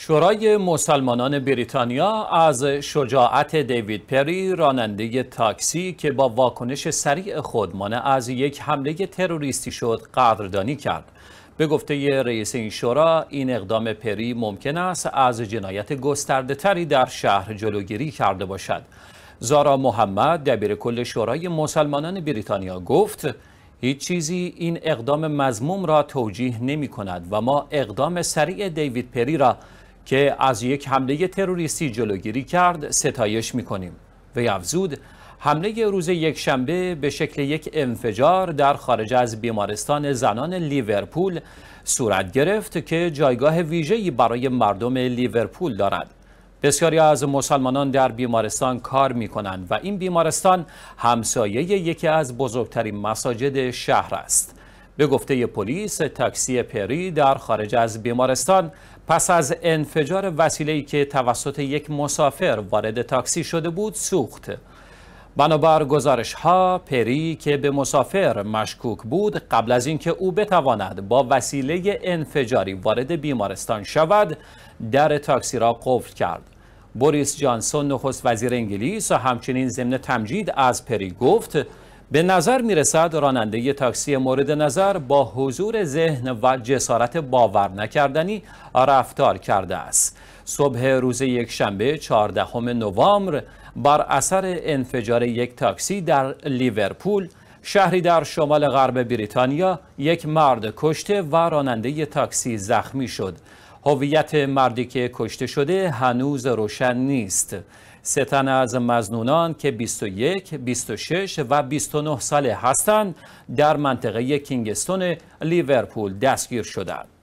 شورای مسلمانان بریتانیا از شجاعت دیوید پری راننده تاکسی که با واکنش سریع خود مانع از یک حمله تروریستی شد قدردانی کرد. به گفته رئیس این شورا این اقدام پری ممکن است از جنایت گسترده تری در شهر جلوگیری کرده باشد. زارا محمد دبیر کل شورای مسلمانان بریتانیا گفت هیچ چیزی این اقدام مزموم را توجیه نمی کند و ما اقدام سریع دیوید پری را که از یک حمله تروریستی جلوگیری کرد ستایش می کنیم. وی افزود حمله روز یک شنبه به شکل یک انفجار در خارج از بیمارستان زنان لیورپول صورت گرفت که جایگاه ویژه‌ای برای مردم لیورپول دارد. بسیاری از مسلمانان در بیمارستان کار می کنند و این بیمارستان همسایه یکی از بزرگترین مساجد شهر است. به گفته پلیس تاکسی پری در خارج از بیمارستان. پس از انفجار وسیله‌ای که توسط یک مسافر وارد تاکسی شده بود سوخت. بنابر گزارش ها پری که به مسافر مشکوک بود قبل از اینکه او بتواند با وسیله انفجاری وارد بیمارستان شود در تاکسی را قفل کرد. بوریس جانسون نخست وزیر انگلیس و همچنین ضمن تمجید از پری گفت به نظر می رسد راننده تاکسی مورد نظر با حضور ذهن و جسارت باور نکردنی رفتار کرده است. صبح روز یک شنبه 14 نوامبر بر اثر انفجار یک تاکسی در لیورپول شهری در شمال غرب بریتانیا یک مرد کشته و راننده تاکسی زخمی شد. هویت مردی که کشته شده هنوز روشن نیست. ستن از مزنونان که 21, 26 و 29 ساله هستند در منطقه کینگستون لیورپول دستگیر شدند.